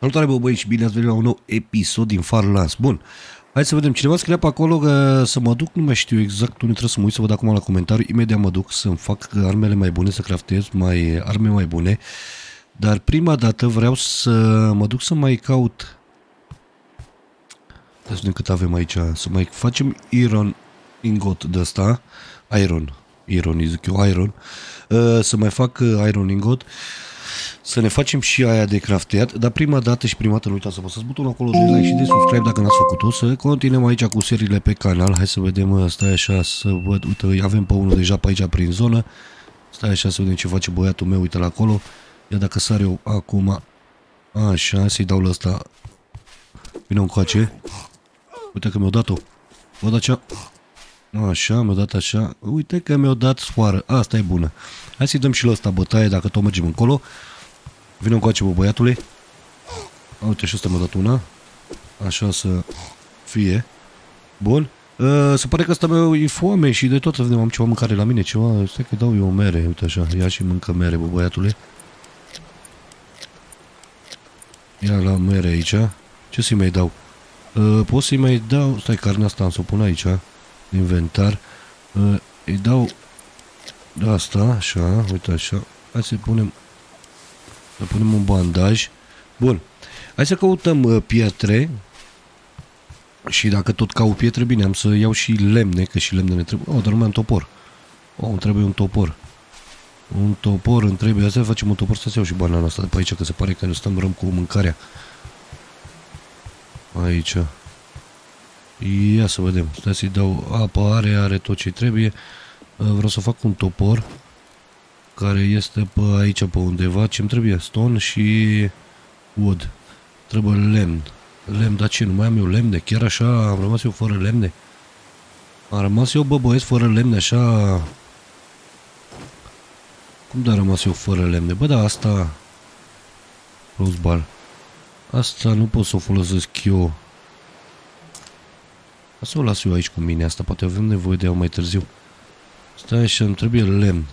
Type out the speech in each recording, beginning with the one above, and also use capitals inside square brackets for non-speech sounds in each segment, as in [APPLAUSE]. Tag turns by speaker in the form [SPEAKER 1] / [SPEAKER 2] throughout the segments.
[SPEAKER 1] Salutare bă băi și bine ați venit la un nou episod din Farlands. Bun, hai să vedem. Cineva scria pe acolo că să mă duc, nu mai știu exact unde trebuie să mă uit să văd acum la comentariu. Imediat mă duc să-mi fac armele mai bune, să craftez mai arme mai bune. Dar prima dată vreau să mă duc să mai caut... Să vedem cât avem aici. Să mai facem iron ingot de ăsta. Iron. Iron, zic eu, iron. Uh, să mai fac uh, iron ingot să ne facem și aia de crafteat, dar prima dată și prima dată nu uitați să apăsați butonul acolo de like și de subscribe dacă n-ați făcut-o, să continuăm aici cu seriile pe canal, hai să vedem, stai așa să văd, uite, avem pe unul deja pe aici prin zonă, stai așa să vedem ce face băiatul meu, uite la acolo, ia dacă sar eu acum, așa, să-i dau la ăsta, vine un coace, uite că mi-au dat-o, văd acea, Așa, mi-a dat așa. Uite că mi-a dat soară. Asta e bună. Hai să-i dăm și la ăsta bătaie dacă tot mergem încolo. Vine încoace, bă, băiatule. Uite, și ăsta mi-a dat una. Așa să fie. Bun. Uh, se pare că ăsta meu e foame și de tot să vedem, am ceva mâncare la mine, ceva, stai că dau eu mere, uite așa, ia și mâncă mere, bă, băiatule. Ia la mere aici. Ce să-i mai dau? Uh, pot să-i mai dau, stai, carnea asta am să o pun aici, inventar. Uh, îi dau asta, așa, uite așa. Hai să punem să punem un bandaj. Bun. Hai să căutăm uh, pietre. Și dacă tot caut pietre, bine, am să iau și lemne, că și lemne ne trebuie. Oh, dar nu mai am topor. Oh, îmi trebuie un topor. Un topor îmi trebuie. Asta facem un topor să-ți iau și banana asta de pe aici, că se pare că ne stăm răm cu mâncarea. Aici. Ia să vedem. Stai să-i dau apă, are, are tot ce trebuie. Uh, vreau să fac un topor care este pe aici pe undeva. Ce-mi trebuie? Stone și wood. Trebuie lemn. Lemn, dar ce? Nu mai am eu lemne? Chiar așa am rămas eu fără lemne? Am rămas eu, bă, băieți, fără lemne, așa... Cum de am rămas eu fără lemne? Bă, da, asta... Rose bar. Asta nu pot să o folosesc eu. Asta o las eu aici cu mine, asta poate avem nevoie de ea mai târziu. Stai așa, îmi trebuie lemn.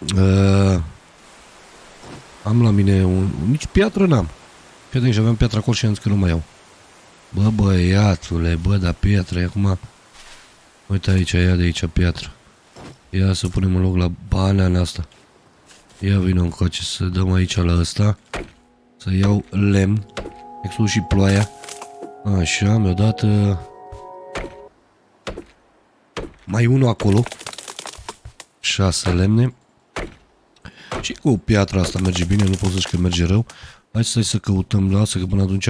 [SPEAKER 1] Uh, am la mine un... Nici piatră n-am. Piatră, și aveam piatra acolo și am zis că nu mai iau. Bă, băiatule, bă, dar piatră, acum... Uite aici, ia de aici piatră. Ia să punem în loc la banana asta. Ia vină încoace să dăm aici la ăsta. Să iau lemn. Exclus și ploaia. Așa, mi-a dat... Uh... Mai unul acolo. 6 lemne. Și cu piatra asta merge bine, nu pot să că merge rău. Hai să să căutăm, lasă că până atunci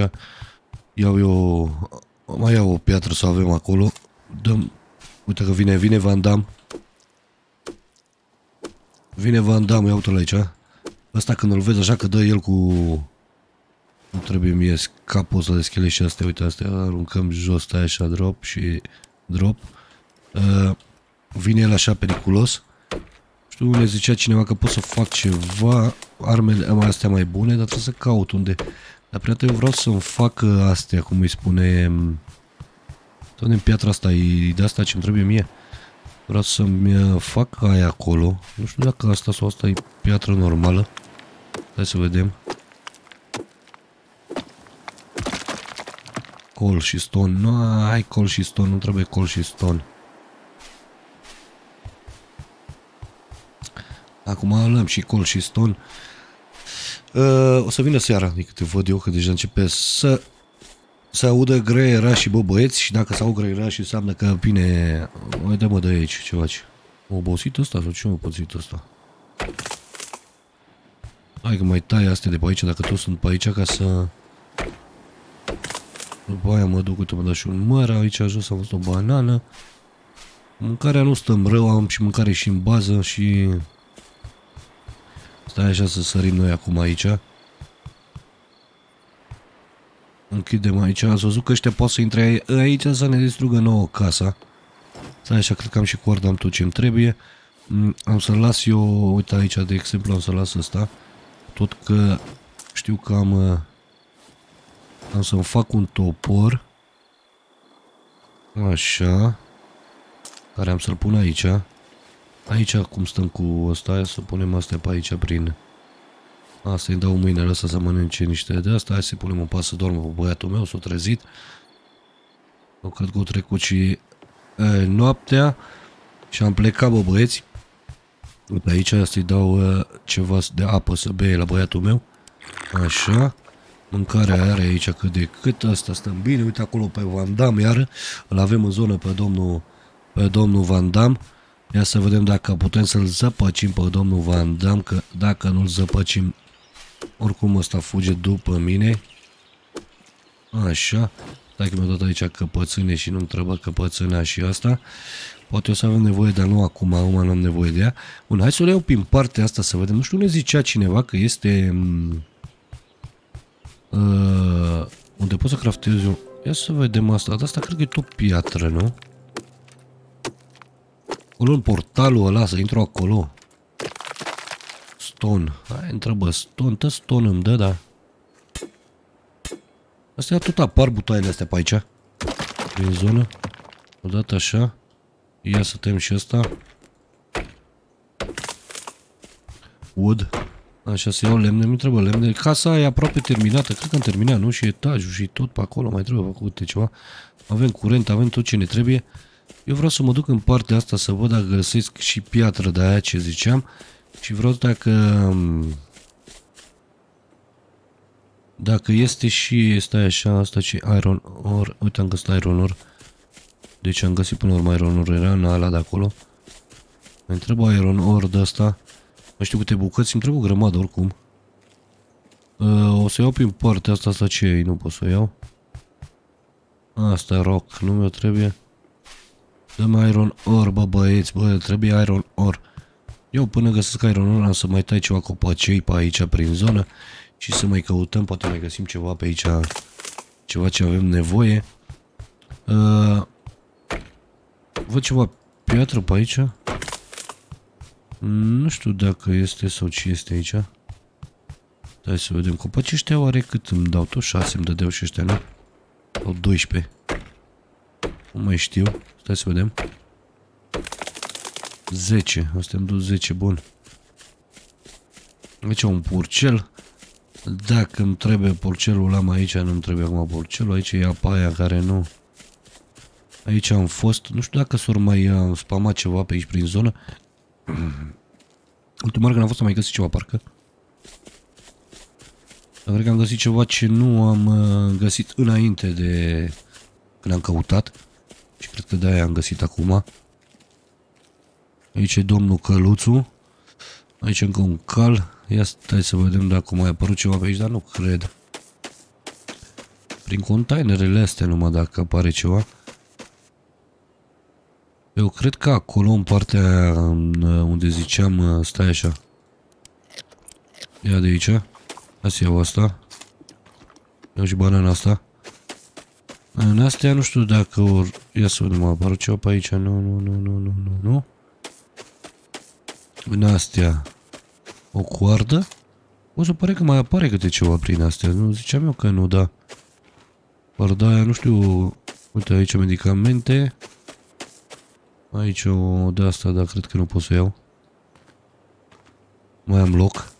[SPEAKER 1] iau eu, mai iau o piatră să avem acolo. Dăm, uite că vine, vine Van Damme. Vine Van Damme, ia uite-l aici. Ăsta când îl vezi așa că dă el cu... Nu trebuie mie capul ăsta de schele și astea, uite astea, aruncăm jos, stai așa, drop și drop. Uh, vine el așa periculos. Știu, ne zicea cineva că pot să fac ceva, armele astea mai bune, dar trebuie să caut unde. Dar prima eu vreau să-mi fac astea, cum îi spune... Tot în piatra asta, e de asta ce-mi trebuie mie. Vreau să-mi uh, fac aia acolo. Nu știu dacă asta sau asta e piatră normală. Hai să vedem. Col și stone. Nu, ai col și stone, nu trebuie col și stone. Acum am și col și ston. Uh, o să vină seara, adică te văd eu că deja începe să să audă greiera și bă băieți și dacă s-au greiera și înseamnă că bine, mai dă mă de aici ce faci. Obosit ăsta sau ce mă obosit ăsta? Hai că mai tai astea de pe aici dacă toți sunt pe aici ca să... După aia mă duc, uite mă dau și un măr, aici jos am văzut o banană. Mâncarea nu stăm rău, am și mâncare și în bază și Stai așa să sărim noi acum aici. Închidem aici. Ați văzut că ăștia pot să intre aici să ne distrugă nouă casa. Stai așa, cred că am și cu am tot ce-mi trebuie. Mm, am să las eu, uite aici, de exemplu, am să las ăsta. Tot că știu că am... Uh, am să-mi fac un topor. Așa. Care am să-l pun aici. Aici cum stăm cu ăsta, să punem astea pe aici prin Asta îi dau mâinile ăsta să mănânce niște de asta. Hai să punem o pas să dormă pe băiatul meu, s-a trezit. Eu cred că o trecut și e, noaptea și am plecat, bă băieți. Uite aici să-i dau e, ceva de apă să bea la băiatul meu. Așa. Mâncarea are aici cât de cât. Asta stăm bine. Uite acolo pe Van Damme iară. Îl avem în zonă pe domnul, pe domnul Van Damme. Ia să vedem dacă putem să-l zăpăcim pe domnul Van Damme, că dacă nu-l zăpăcim, oricum ăsta fuge după mine. Așa. Stai că mi-a dat aici căpățâne și nu-mi trebuie căpățânea și asta. Poate o să avem nevoie, dar nu acum, acum nu am nevoie de ea. Bun, hai să o iau prin partea asta să vedem. Nu știu, ne zicea cineva că este... Uh, unde pot să craftez eu? Ia să vedem asta. Dar asta cred că e tot piatră, nu? Acolo în portalul ăla, să intru acolo. Stone. Hai, întrebă, stone. Tă stone îmi dă, da. Astea tot apar butoaiele astea pe aici. Prin zonă. Odată așa. Ia să tem și ăsta. Wood. Așa, să iau lemne, nu trebuie lemne. Casa e aproape terminată, cred că am terminat, nu? Și etajul și tot pe acolo, mai trebuie făcut ceva. Avem curent, avem tot ce ne trebuie. Eu vreau să mă duc în partea asta să văd dacă găsesc și piatră de aia ce ziceam. Și vreau dacă... Dacă este și, stai așa, asta ce iron ore, uite am găsit iron ore. Deci am găsit până la urmă iron ore, era în ala de acolo. Mă întreb iron ore de asta. Nu știu câte bucăți, îmi trebuie o grămadă oricum. Uh, o să iau prin partea asta, asta ce e, nu pot să o iau. Asta rock, nu mi-o trebuie. Dăm iron ore, bă băieți, bă, trebuie iron ore. Eu până găsesc iron ore am să mai tai ceva copacei pe aici prin zonă și să mai căutăm, poate mai găsim ceva pe aici, ceva ce avem nevoie. Uh, văd ceva piatră pe aici. Nu știu dacă este sau ce este aici. Hai să vedem. Copacii ăștia oare cât îmi dau? Tot 6 îmi dădeau și ăștia, nu? Sau 12. Nu mai știu. Stai să vedem. 10. Asta îmi dau 10. Bun. Aici un purcel. Dacă îmi trebuie porcelul am aici, nu îmi trebuie acum porcelul. Aici e apa aia care nu... Aici am fost. Nu știu dacă s-or mai uh, spamat ceva pe aici prin zonă. [CLEARS THROAT] Ultima oară când am fost am mai găsit ceva, parcă. Dar cred că am găsit ceva ce nu am uh, găsit înainte de când am căutat. Și cred că de-aia am găsit acum. Aici e domnul Căluțu. Aici încă un cal. Ia stai să vedem dacă mai apărut ceva pe aici, dar nu cred. Prin containerele astea numai dacă apare ceva. Eu cred că acolo, în partea unde ziceam, stai așa. Ia de aici. Hai să iau asta. Iau și banana asta. În astea nu știu dacă or... Ia să vedem, apare ceva pe aici. Nu, nu, nu, nu, nu, nu, nu. În astea o coardă. O să pare că mai apare câte ceva prin astea. Nu ziceam eu că nu, da. Pardaia, nu știu... Uite aici medicamente. Aici o de asta, dar cred că nu pot să iau. Mai am loc.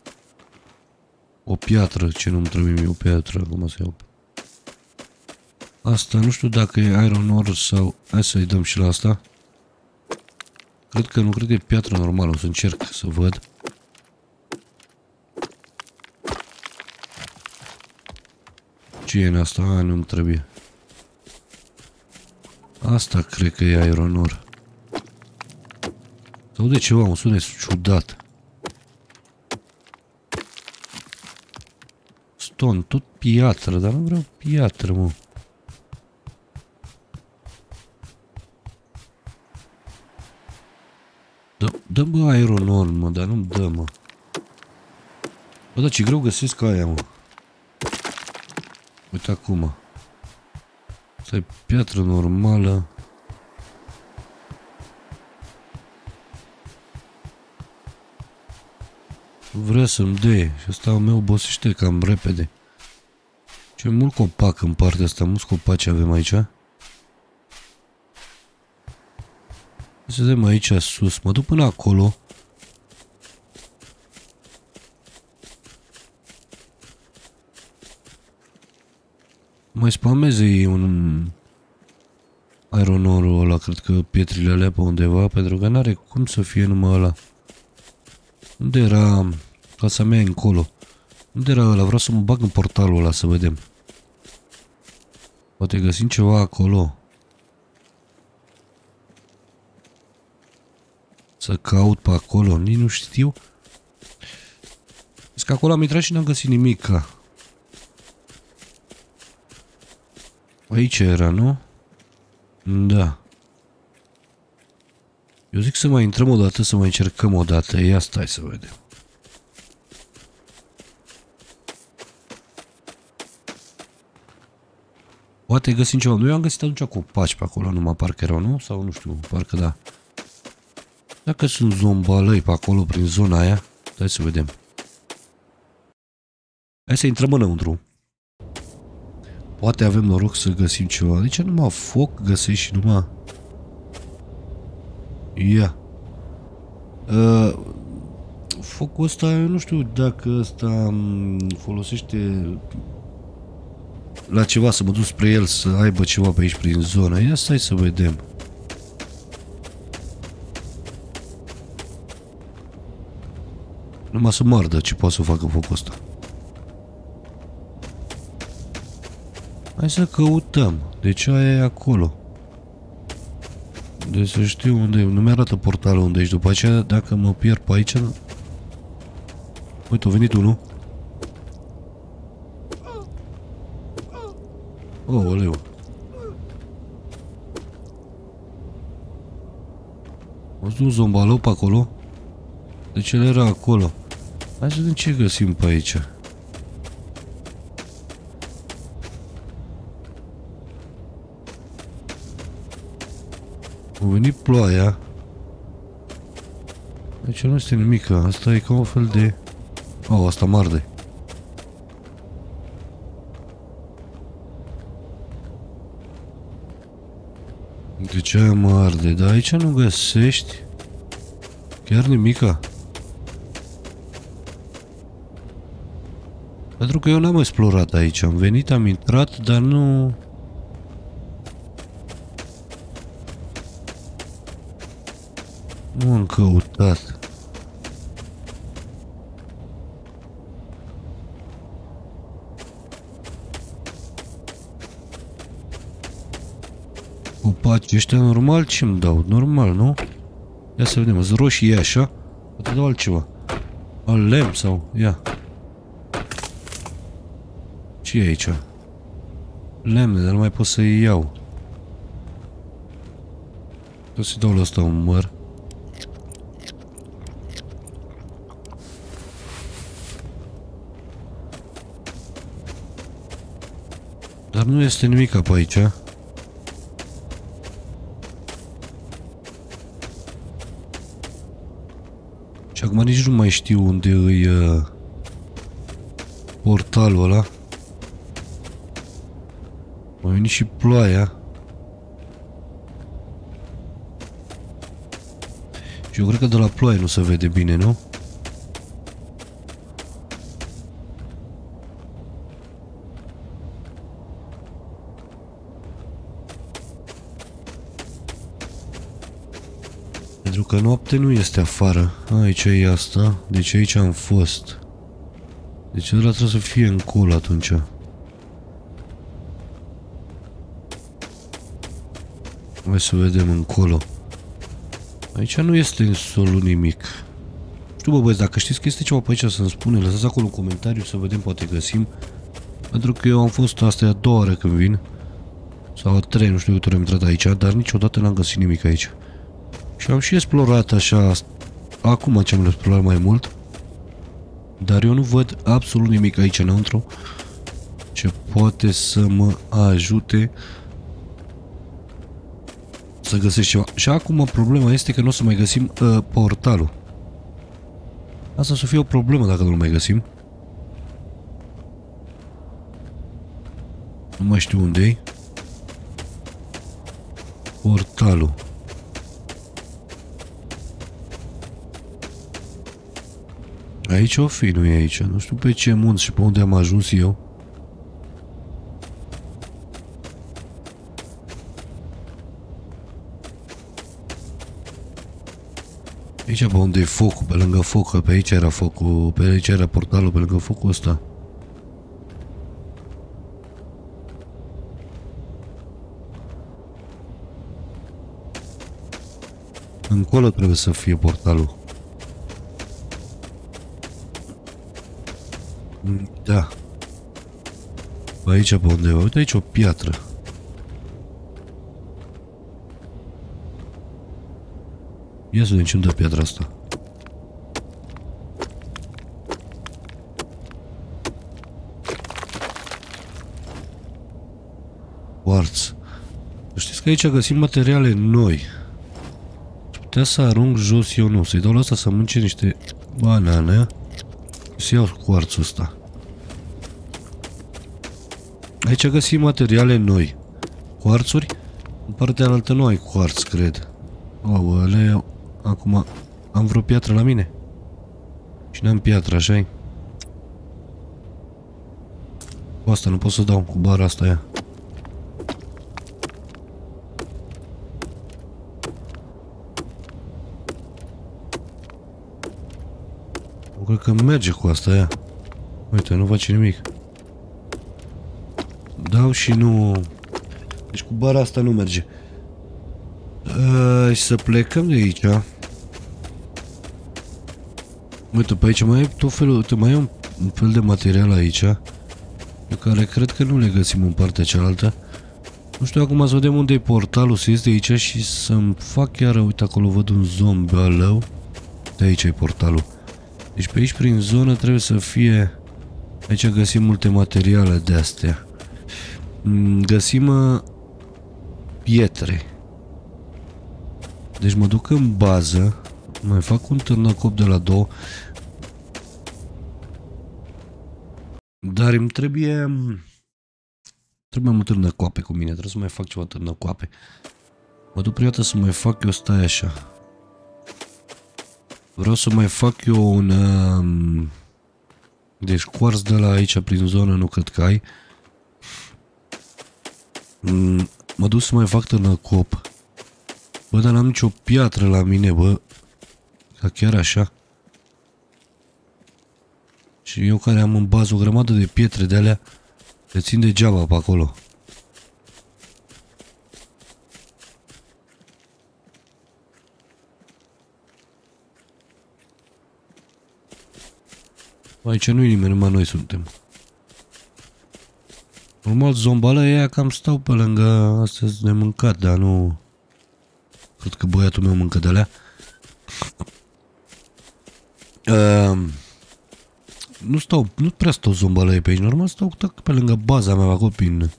[SPEAKER 1] O piatră, ce nu-mi trebuie mie o piatră, acum să iau. Asta, nu știu dacă e iron ore sau... Hai să-i dăm și la asta. Cred că nu, cred că e piatră normală, o să încerc să văd. Ce e în asta? A, nu-mi trebuie. Asta cred că e iron ore. Sau de ceva, un sunet ciudat. Stone, tot piatră, dar nu vreau piatră, mă. Dă, dă bă aeronor, mă, dar nu-mi dă, mă. Bă, dar ce greu găsesc aia, mă. Uite acum. Asta e piatră normală. Vrea să-mi dea și asta meu obosește cam repede. Ce mult copac în partea asta, mulți copaci avem aici. Să vedem aici sus. Mă duc până acolo. Mai spameze ei un aeronorul ăla, cred că pietrile alea pe undeva, pentru că n-are cum să fie numai ăla. Unde era casa mea încolo? Unde era ăla? Vreau să mă bag în portalul ăla să vedem. Poate găsim ceva acolo. Să caut pe acolo. Nici nu știu. Zic că acolo am intrat și n-am găsit nimic. Aici era, nu? Da. Eu zic să mai intrăm o dată, să mai încercăm o dată. Ia stai să vedem. Poate găsim ceva. Noi am găsit atunci copaci pe acolo, numai parcă erau, nu? Sau nu știu, parcă da. Dacă sunt zombalăi pe acolo, prin zona aia, hai să vedem. Hai să intrăm înăuntru. Poate avem noroc să găsim ceva. De ce numai foc găsești și numai... Ia. Uh, focul ăsta, eu nu știu dacă ăsta mm, folosește la ceva, să mă duc spre el, să aibă ceva pe aici prin zona. Ia stai să vedem. Numai să mardă ce poate să facă focul ăsta. Hai să căutăm. Deci aia e acolo. Deci să știu unde Nu mi-arată portalul unde ești. După aceea, dacă mă pierd pe aici... Uite, a venit unul. Oh, oleu. O un zombalou pe acolo? Deci el era acolo. Hai să vedem ce găsim pe aici. A venit ploaia. Deci nu este nimic. Asta e ca un fel de... Oh, asta marde. De ce mă arde? Dar aici nu găsești chiar nimica. Pentru că eu n-am explorat aici. Am venit, am intrat, dar nu... Nu am căutat. Copaci ăștia normal ce îmi dau? Normal, nu? Ia să vedem, sunt roșii așa? Poate dau altceva. Al lemn sau... Ia. Ce e aici? Lemne, dar nu mai pot să-i iau. Trebuie să-i dau la asta un măr. Dar nu este nimic pe aici. Și acum nici nu mai știu unde îi uh, portalul ăla. Mai venit și ploaia. Și eu cred că de la ploaie nu se vede bine, nu? Pentru că noapte nu este afară. Aici e asta. Deci aici am fost. Deci ăla trebuie să fie încolo atunci. Hai să vedem încolo. Aici nu este în solul nimic. Știu bă băieți, dacă știți că este ceva pe aici să-mi spune, lăsați acolo un comentariu să vedem, poate găsim. Pentru că eu am fost asta a doua oară când vin. Sau a trei, nu știu câte ori am intrat aici, dar niciodată n-am găsit nimic aici. Și am și explorat așa, acum ce am explorat mai mult. Dar eu nu văd absolut nimic aici înăuntru ce poate să mă ajute să găsesc ceva. Și acum problema este că nu o să mai găsim uh, portalul. Asta o să fie o problemă dacă nu-l mai găsim. Nu mai știu unde e. Portalul. Aici o fi, nu e aici. Nu știu pe ce munți și pe unde am ajuns eu. Aici pe unde e focul, pe lângă foc, că pe aici era focul, pe aici era portalul, pe lângă focul ăsta. Încolo trebuie să fie portalul. Da. Pe aici pe undeva. Uite aici o piatră. Ia să vedem ce-mi dă piatra asta. Quartz. Știți că aici găsim materiale noi. Și putea să arunc jos eu nu. Să-i dau la asta să mânce niște banane. Să iau quartzul ăsta. Aici găsim materiale noi. Quarțuri. În partea altă nu ai quarț, cred. Aoleu. Acum am vreo piatră la mine. Și n-am piatră, așa -i? Cu asta nu pot să dau cu bara asta aia. Cred că merge cu asta aia. Uite, nu face nimic. Dau și nu... Deci cu bara asta nu merge. Uh, să plecăm de aici. Uite, pe aici mai e tot felul, uite, mai e un, un fel de material aici, pe care cred că nu le găsim în partea cealaltă. Nu știu acum să vedem unde e portalul, să ies de aici și să-mi fac chiar, uite acolo văd un zombie alău. De aici e portalul. Deci pe aici prin zonă trebuie să fie... Aici găsim multe materiale de astea. Mm, găsim uh, pietre. Deci mă duc în bază, mai fac un târnăcop de la două, dar îmi trebuie... Trebuie mă târnăcoape cu mine, trebuie să mai fac ceva târnăcoape. Mă duc prima să mai fac eu, stai așa. Vreau să mai fac eu un... Um, deci quartz de la aici prin zonă nu cred că ai. Mm, mă duc să mai fac târnăcop. Bă, dar n-am nicio piatră la mine, bă. Ca chiar așa. Și eu care am în bază o grămadă de pietre de alea, le țin degeaba pe acolo. Aici nu-i nimeni, numai noi suntem. Normal, zombală e aia cam stau pe lângă astăzi de mâncat, dar nu... Cred că băiatul meu mâncă de alea. Uh, nu stau, nu prea stau zombalăie pe aici, normal stau tac, pe lângă baza mea acolo prin...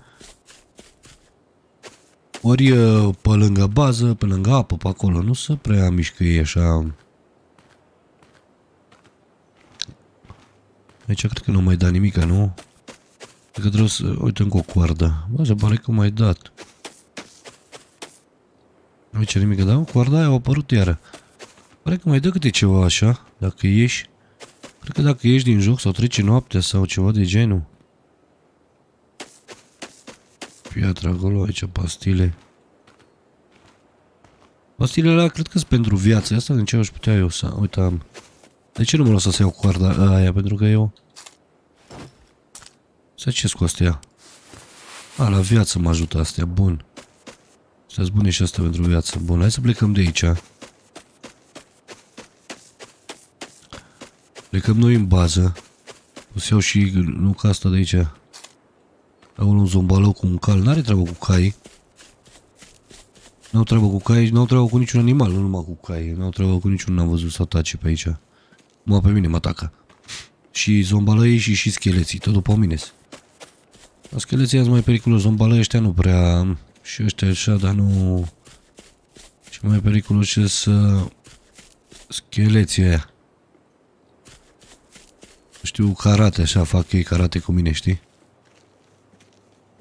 [SPEAKER 1] Ori pe lângă bază, pe lângă apă, pe acolo, nu se prea mișcă ei așa... Aici cred că nu mai da nimic, nu? Cred că trebuie să... Uite încă o coardă. Bă, se pare că mai dat. Nu ce nimic, da? Coarda aia a apărut iară. Pare că mai dă câte ceva așa, dacă ieși. Cred că dacă ieși din joc sau trece noaptea sau ceva de genul. Piatra acolo, aici pastile. Pastilele alea cred că sunt pentru viață. Asta din ce aș putea eu să... Uite, am... De ce nu mă lăsa să iau coarda aia? Pentru că eu... Să ce cu astea? A, la viață mă ajută astea. Bun. Să bune și asta pentru viață. Bun, hai să plecăm de aici. Plecăm noi în bază. O să iau și nu ca asta de aici. Au un zombalou cu un cal. N-are treabă cu cai. N-au treabă cu cai, n-au treabă cu niciun animal, nu numai cu cai. N-au treabă cu niciun, n-am văzut să atace pe aici. Mă, pe mine mă atacă. Și zombalăii și și scheleții, tot după mine. La scheleții azi mai periculos, zombalăii ăștia nu prea... Și ăștia așa, dar nu... Și mai periculos și să... Scheleții aia. Știu karate, așa fac ei karate cu mine, știi?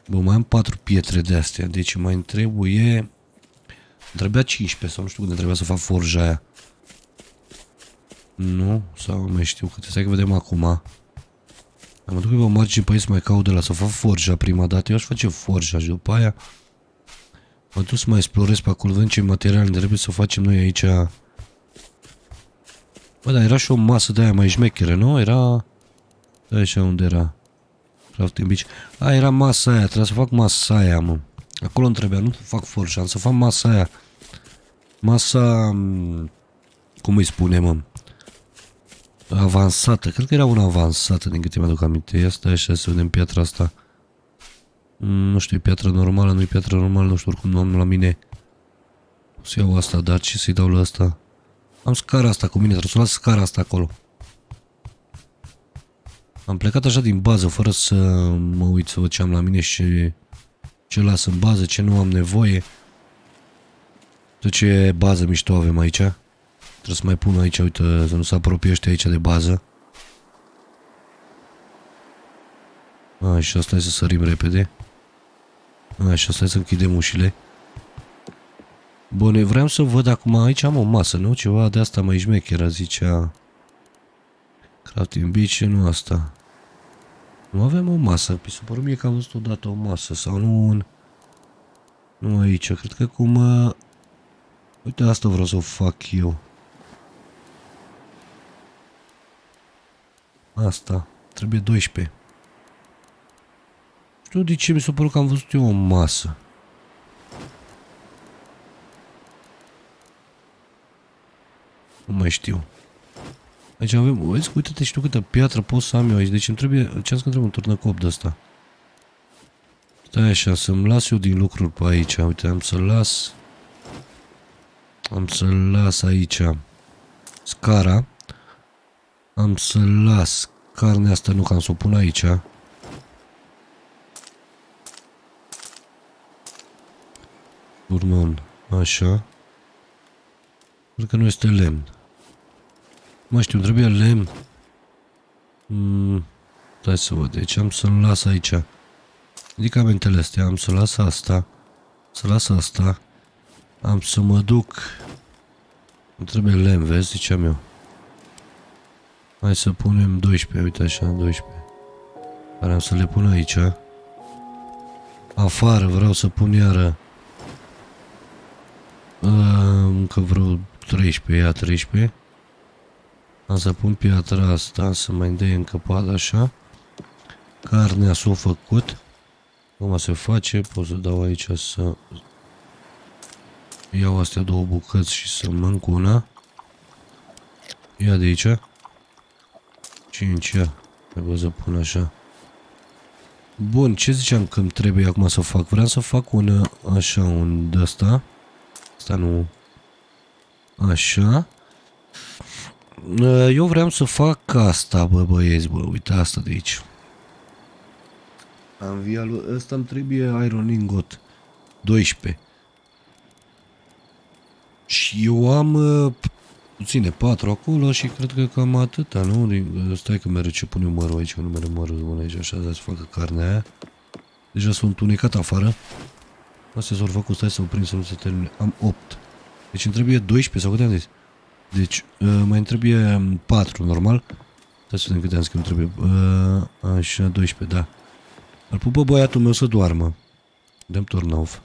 [SPEAKER 1] Bă, mai am patru pietre de astea, deci mai îmi trebuie... Îmi trebuia 15 sau nu știu când trebuia să fac forja aia. Nu, sau mai știu câte, stai că vedem acum. Am duc pe margine pe aici să mai caut de la să fac forja prima dată, eu aș face forja și după aia Mă duc să mai explorez pe acolo, vedem ce material trebuie să facem noi aici. Bă, dar era și o masă de aia mai șmechere, nu? Era... Așa unde era. Crafting Beach. A, era masa aia, trebuie să fac masa aia, mă. Acolo îmi trebuia, nu fac forșan, să fac masa aia. Masa... Mm, cum îi spune, mă? Avansată, cred că era una avansată, din câte mi-aduc aminte. Asta așa, să vedem piatra asta. Mm, nu știu, e piatră normală, nu e piatră normală, nu știu, oricum nu am la mine. O să iau asta, dar ce să-i dau la asta? Am scara asta cu mine, trebuie să las scara asta acolo. Am plecat așa din bază, fără să mă uit să văd ce am la mine și ce las în bază, ce nu am nevoie. Tot ce bază mișto avem aici. Trebuie să mai pun aici, uite, să nu se apropie ăștia aici de bază. Așa, stai să sărim repede. Așa, stai să închidem ușile. Bun, vreau să văd acum, aici am o masă, nu? Ceva de asta mai șmecheră, zicea... Crafting Beach, nu asta. Nu avem o masă, pe supără mie că am văzut odată o masă, sau nu în... Nu aici, cred că cum... Uh... Uite, asta vreau să o fac eu. Asta. Trebuie 12. Știu de ce mi s-a părut că am văzut eu o masă. Nu mai știu. Aici avem, vezi, uite-te, știu câtă piatră pot să am eu aici, deci îmi trebuie, ce am să trebuie un turnăcop de ăsta. Stai așa, să-mi las eu din lucruri pe aici, uite, am să las, am să las aici scara, am să las carnea asta, nu, că am să o pun aici. Urmăm, așa. Cred că nu este lemn. Mă știu, trebuie lemn. Mm, stai să văd. Deci am să-l las aici. Medicamentele astea. Am să las asta. Să las asta. Am să mă duc. Îmi trebuie lemn, vezi? Ziceam eu. Hai să punem 12. Uite așa, 12. Care am să le pun aici. Afară vreau să pun iară. Încă vreo 13, ia 13. Am să pun piatra asta, să mai dai încăpat așa. Carnea s-a făcut. Cum se face, pot să dau aici să iau astea două bucăți și să mănânc una. Ia de aici. 5, ia. Trebuie să pun așa. Bun, ce ziceam că îmi trebuie acum să fac? Vreau să fac un, așa, un de asta. Asta nu... Așa. Eu vreau să fac asta, bă, băieți, bă, uite asta de aici. Am lui ăsta îmi trebuie Iron Ingot 12. Și eu am uh, puține, 4 acolo și cred că cam atâta, nu? Stai că mereu ce pun eu mărul aici, că nu mereu mărul bun aici, așa, să facă carnea aia. Deja sunt unecat afară. Astea s-au făcut, stai să o prind să nu se termine. Am 8. Deci îmi trebuie 12 sau câte am zis? Deci, uh, mai trebuie 4, normal. Stai să vedem câte am scris, trebuie. Uh, așa, 12, da. Îl pupă băiatul meu să doarmă. Dăm turn off.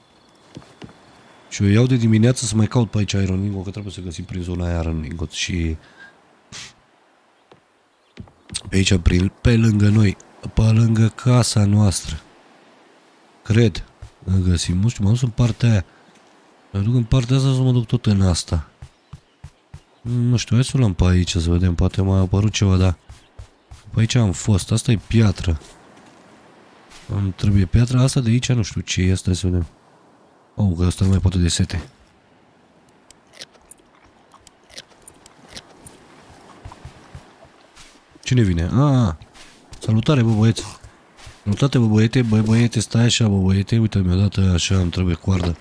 [SPEAKER 1] Și eu iau de dimineață să mai caut pe aici Iron Ingot, că trebuie să găsim prin zona aia Iron Ingot și... Pe aici, prin, pe lângă noi, pe lângă casa noastră. Cred. Găsim, nu știu, m-am dus în partea aia. Mă duc în partea asta să mă duc tot în asta. Nu știu, hai să luăm pe aici să vedem, poate mai a apărut ceva, da. Pe aici am fost, asta e piatră. Îmi trebuie piatra asta de aici, nu știu ce e asta, să vedem. Oh, că asta nu mai poate de sete. Cine vine? Ah, salutare, bă, băieți. Salutate, bă, băiete, bă, băiete, stai așa, bă, băiete. Uite, mi-a dat așa, îmi trebuie coardă.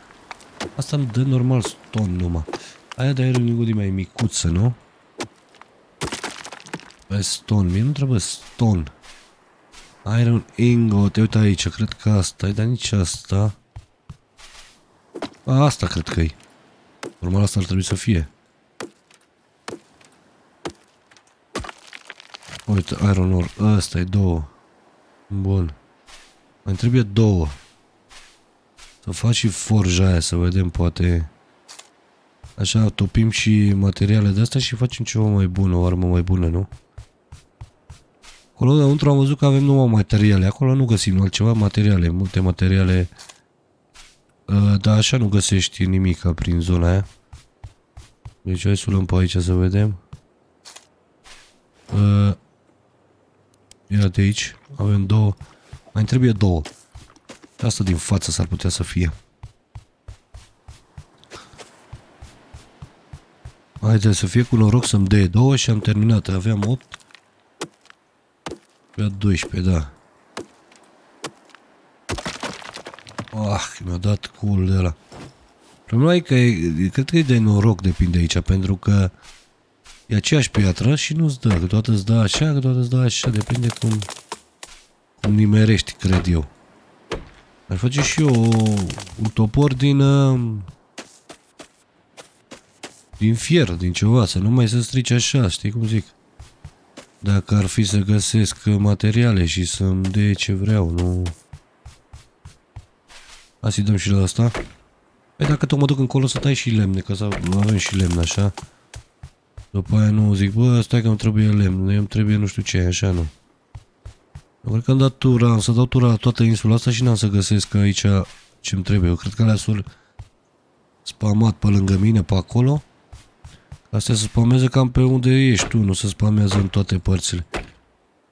[SPEAKER 1] Asta îmi dă normal stone numai. Aia de aer e mai micuță, nu? Pe stone. Mie nu trebuie stone. Iron ingot. Uite aici. Cred că asta e, dar nici asta. A, asta cred că e. Normal asta ar trebui să fie. Uite, iron ore. Asta e două. Bun. Mai trebuie două. Să faci și forja aia, să vedem, poate... Așa, topim și materiale de astea și facem ceva mai bun, o armă mai bună, nu? Acolo înăuntru am văzut că avem numai materiale. Acolo nu găsim altceva, materiale, multe materiale. Uh, dar așa nu găsești nimic prin zona aia. Deci hai să luăm pe aici să vedem. Uh, ia de aici. Avem două. Mai trebuie două. Asta din față s-ar putea să fie. Haide să fie cu noroc să-mi dea două și am terminat. Aveam 8. Avea 12, da. Ah, mi-a dat cool de ăla. Problema e că e, cred că e de noroc depinde aici, pentru că e aceeași piatră și nu-ți dă. Câteodată îți dă așa, câteodată îți dă așa, depinde cum, cum nimerești, cred eu. Ar face și eu un topor din... Uh, din fier, din ceva, să nu mai se strice așa, știi cum zic. Dacă ar fi să găsesc materiale și să-mi dea ce vreau, nu... Hai să dăm și la asta. Păi dacă tot mă duc încolo să tai și lemne, că să avem și lemn așa. După aia nu zic, bă, stai că nu trebuie lemn, îmi trebuie nu știu ce, așa nu. Eu cred că am dat tura, am să dau tura la toată insula asta și n-am să găsesc aici ce-mi trebuie. Eu cred că alea sunt spamat pe lângă mine, pe acolo. Astea se spameze cam pe unde ești tu, nu se spamează în toate părțile.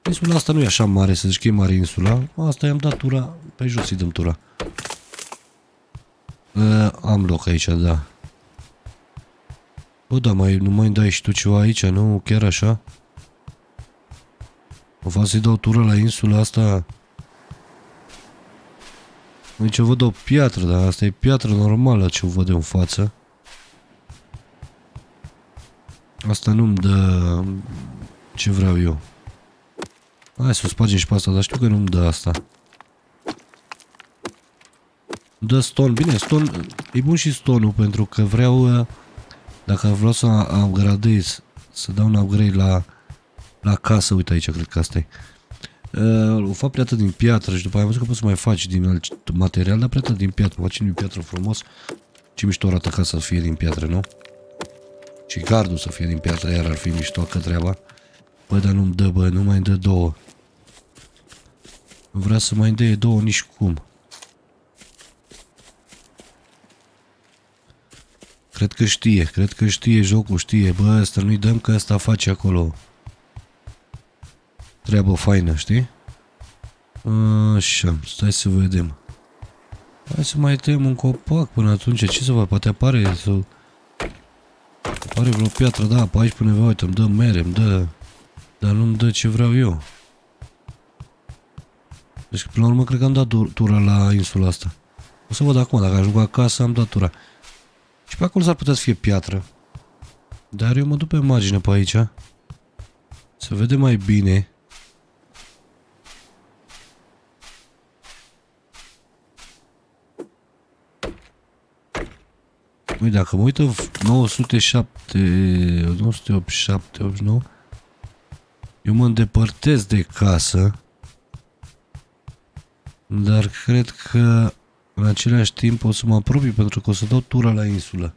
[SPEAKER 1] Insula asta nu e așa mare, să zici că e mare insula. Asta i-am dat tura, pe jos îi dăm tura. Uh, am loc aici, da. Bă, da, mai, nu mai dai și tu ceva aici, nu? Chiar așa? O fac să-i dau tură la insula asta. Aici văd o piatră, dar asta e piatră normală ce o văd în față. Asta nu-mi dă ce vreau eu. Hai să o spargem și pe asta, dar știu că nu-mi dă asta. Dă stone. Bine, stone, e bun și stone pentru că vreau, uh, dacă vreau să upgradez, să dau un upgrade la, la casă, uite aici, cred că asta e. Uh, o fac pleată din piatră și după aia am văzut că poți să mai faci din alt material, dar pleată din piatră, facem din piatră frumos. Ce mișto arată casa să fie din piatră, nu? Și gardul să fie din piatră, iar ar fi mișto că treaba. Bă, dar nu-mi dă, bă, nu mai dă două. Nu vrea să mai dea două nici cum. Cred că știe, cred că știe jocul, știe. Bă, ăsta nu-i dăm că ăsta face acolo. Treabă faină, știi? Așa, stai să vedem. Hai să mai tăiem un copac până atunci. Ce să vă poate apare să... Apare vreo piatră, da, pe aici până uite, îmi dă mere, îmi dă... Dar nu-mi dă ce vreau eu. Deci, până la urmă, cred că am dat tura la insula asta. O să văd acum, dacă ajung acasă, am dat tura. Și pe acolo s-ar putea să fie piatră. Dar eu mă duc pe margine pe aici. Să vedem mai bine. Uite, dacă mă uită 907, 987, 89, eu mă îndepărtez de casă, dar cred că în același timp o să mă apropii pentru că o să dau tura la insulă.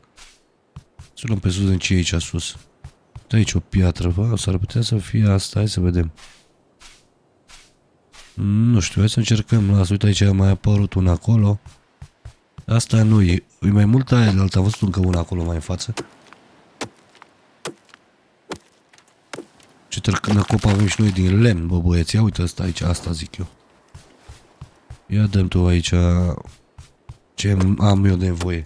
[SPEAKER 1] Să luăm pe sus în ce aici sus. De aici o piatră, bă, s-ar putea să fie asta, hai să vedem. Nu știu, hai să încercăm. Lasă, uite aici a mai apărut un acolo. Asta nu e. E mai mult aia de alta. Am văzut încă una acolo mai în față. Ce tărcănăcop avem și noi din lemn, bă băieți. Ia uite asta aici, asta zic eu. Ia dăm tu aici ce am eu de nevoie.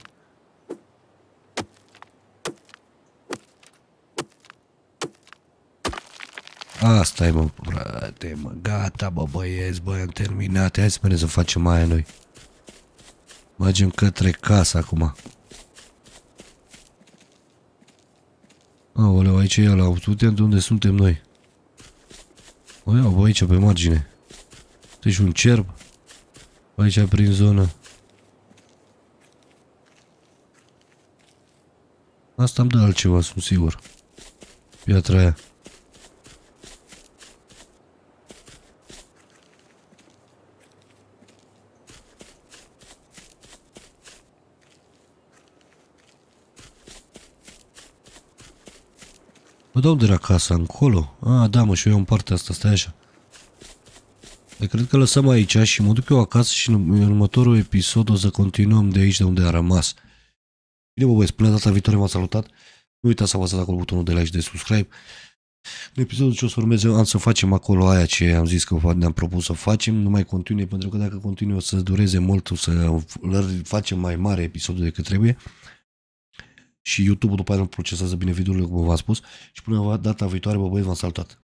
[SPEAKER 1] Asta e, mă, frate, mă, gata, bă, băieți, băi, am terminat. Hai să să facem aia noi. Mergem către casă acum. Aoleu, aici e ăla, uite de unde suntem noi. O iau, bă, aici, pe margine. Deci un cerb. Aici, prin zonă. Asta îmi dă altceva, sunt sigur. Piatra aia. Bă, da, unde era casa? Încolo? Ah, da, mă, și eu în partea asta, stai așa. Dar cred că lăsăm aici și mă duc eu acasă și în următorul episod o să continuăm de aici de unde a rămas. Bine, bă, băieți, până data viitoare m-a salutat. Nu uitați să apăsați acolo butonul de like și de subscribe. În episodul ce o să urmeze am să facem acolo aia ce am zis că ne-am propus să facem, nu mai continue, pentru că dacă continue o să dureze mult, o să facem mai mare episodul decât trebuie. Și YouTube-ul după aia nu procesează bine videourile, cum v-am spus. Și până data viitoare, bă băieți, v-am salutat.